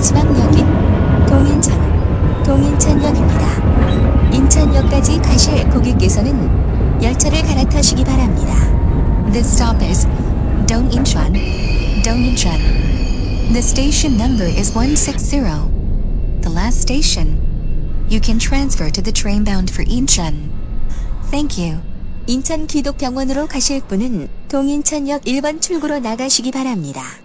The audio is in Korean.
마지막 역인 동인천, 동인천역입니다. 인천역까지 가실 고객께서는 열차를 갈아타시기 바랍니다. This stop is Dongincheon, Dongincheon. The station number is 160. The last station. You can transfer to the train bound for Incheon. Thank you. 인천 기독병원으로 가실 분은 동인천역 1번 출구로 나가시기 바랍니다.